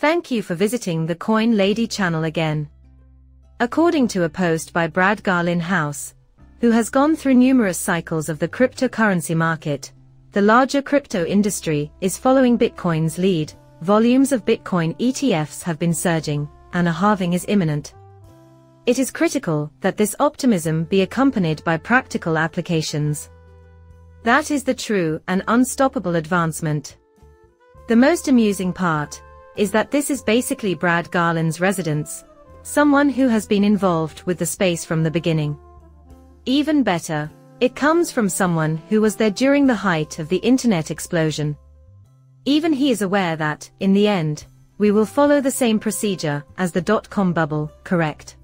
Thank you for visiting the Coin Lady channel again. According to a post by Brad Garlinghouse, who has gone through numerous cycles of the cryptocurrency market, the larger crypto industry is following Bitcoin's lead, volumes of Bitcoin ETFs have been surging, and a halving is imminent. It is critical that this optimism be accompanied by practical applications. That is the true and unstoppable advancement. The most amusing part is that this is basically Brad Garlin's residence, someone who has been involved with the space from the beginning. Even better, it comes from someone who was there during the height of the internet explosion. Even he is aware that, in the end, we will follow the same procedure as the dot-com bubble, correct?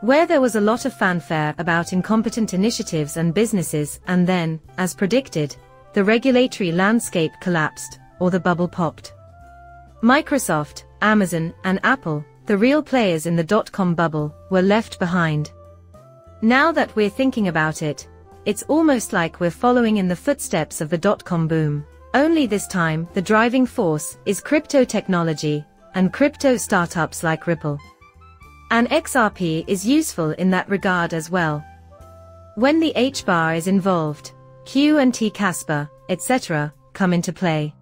Where there was a lot of fanfare about incompetent initiatives and businesses and then, as predicted, the regulatory landscape collapsed, or the bubble popped. Microsoft, Amazon, and Apple, the real players in the dot-com bubble, were left behind. Now that we're thinking about it, it's almost like we're following in the footsteps of the dot-com boom. Only this time, the driving force is crypto technology and crypto startups like Ripple. And XRP is useful in that regard as well. When the H-bar is involved, QNT Casper, etc., come into play.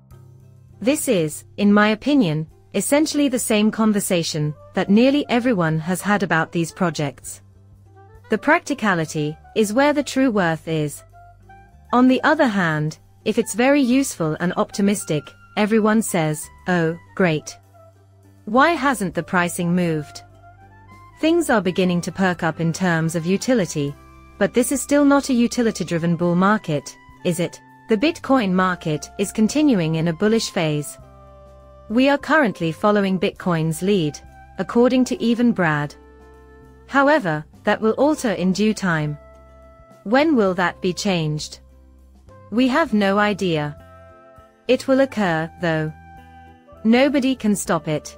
This is, in my opinion, essentially the same conversation that nearly everyone has had about these projects. The practicality is where the true worth is. On the other hand, if it's very useful and optimistic, everyone says, oh, great. Why hasn't the pricing moved? Things are beginning to perk up in terms of utility, but this is still not a utility-driven bull market, is it? The Bitcoin market is continuing in a bullish phase. We are currently following Bitcoin's lead, according to even Brad. However, that will alter in due time. When will that be changed? We have no idea. It will occur, though. Nobody can stop it.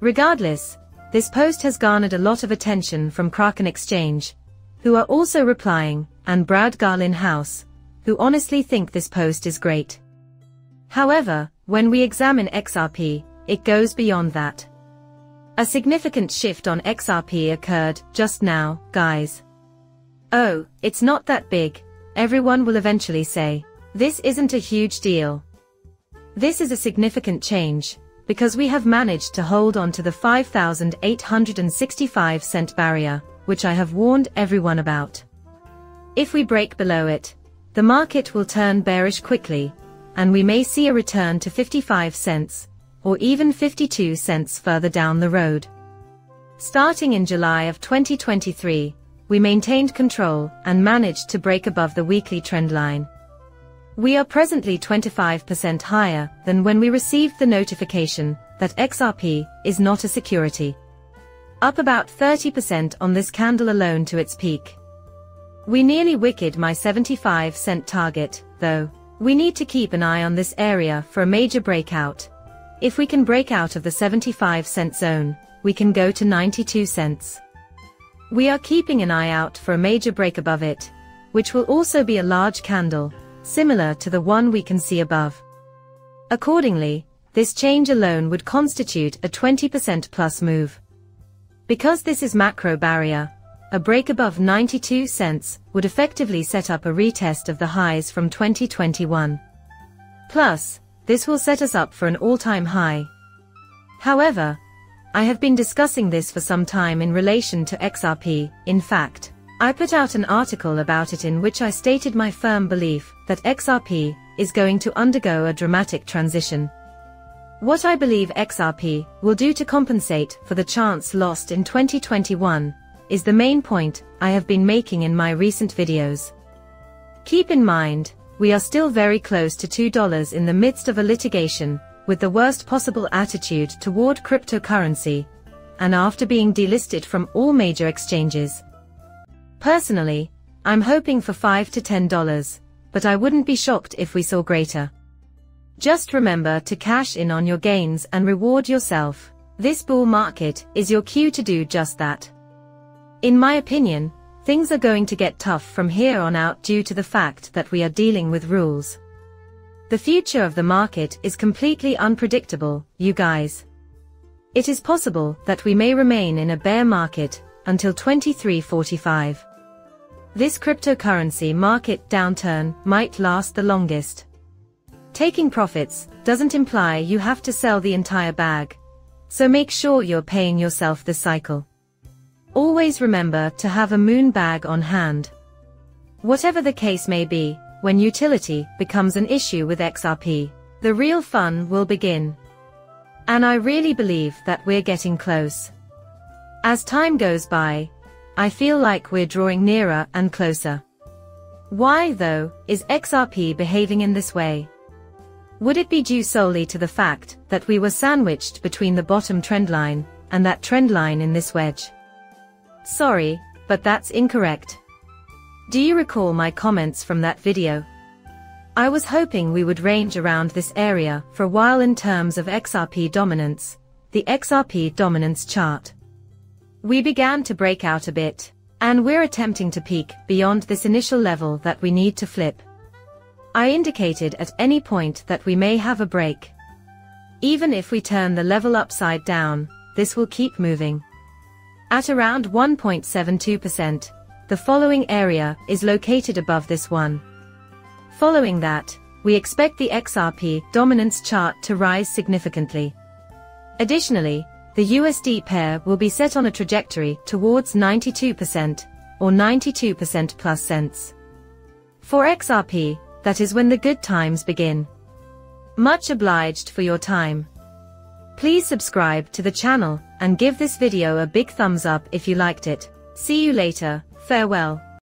Regardless, this post has garnered a lot of attention from Kraken Exchange, who are also replying, and Brad Garlinghouse, who honestly think this post is great. However, when we examine XRP, it goes beyond that. A significant shift on XRP occurred just now, guys. Oh, it's not that big, everyone will eventually say. This isn't a huge deal. This is a significant change, because we have managed to hold on to the 5,865 cent barrier, which I have warned everyone about. If we break below it, the market will turn bearish quickly, and we may see a return to 55 cents, or even 52 cents further down the road. Starting in July of 2023, we maintained control and managed to break above the weekly trend line. We are presently 25% higher than when we received the notification that XRP is not a security. Up about 30% on this candle alone to its peak. We nearly wicked my 75 cent target, though. We need to keep an eye on this area for a major breakout, if we can break out of the 75 cent zone, we can go to 92 cents. We are keeping an eye out for a major break above it, which will also be a large candle, similar to the one we can see above. Accordingly, this change alone would constitute a 20% plus move. Because this is macro barrier, a break above 92 cents would effectively set up a retest of the highs from 2021. Plus, this will set us up for an all-time high. However, I have been discussing this for some time in relation to XRP, in fact, I put out an article about it in which I stated my firm belief that XRP is going to undergo a dramatic transition. What I believe XRP will do to compensate for the chance lost in 2021 is the main point I have been making in my recent videos. Keep in mind, we are still very close to $2 in the midst of a litigation, with the worst possible attitude toward cryptocurrency, and after being delisted from all major exchanges. Personally, I'm hoping for 5 to $10, but I wouldn't be shocked if we saw greater. Just remember to cash in on your gains and reward yourself. This bull market is your cue to do just that. In my opinion, Things are going to get tough from here on out due to the fact that we are dealing with rules. The future of the market is completely unpredictable, you guys. It is possible that we may remain in a bear market until 2345. This cryptocurrency market downturn might last the longest. Taking profits doesn't imply you have to sell the entire bag. So make sure you're paying yourself the cycle. Always remember to have a moon bag on hand. Whatever the case may be, when utility becomes an issue with XRP, the real fun will begin. And I really believe that we're getting close. As time goes by, I feel like we're drawing nearer and closer. Why, though, is XRP behaving in this way? Would it be due solely to the fact that we were sandwiched between the bottom trendline and that trendline in this wedge? Sorry, but that's incorrect. Do you recall my comments from that video? I was hoping we would range around this area for a while in terms of XRP dominance, the XRP dominance chart. We began to break out a bit, and we're attempting to peak beyond this initial level that we need to flip. I indicated at any point that we may have a break. Even if we turn the level upside down, this will keep moving. At around 1.72%, the following area is located above this one. Following that, we expect the XRP dominance chart to rise significantly. Additionally, the USD pair will be set on a trajectory towards 92% or 92% plus cents. For XRP, that is when the good times begin. Much obliged for your time. Please subscribe to the channel and give this video a big thumbs up if you liked it. See you later, farewell.